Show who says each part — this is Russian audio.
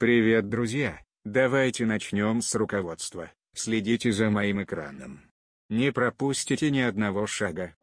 Speaker 1: Привет, друзья! Давайте начнем с руководства. Следите за моим экраном. Не пропустите ни одного шага.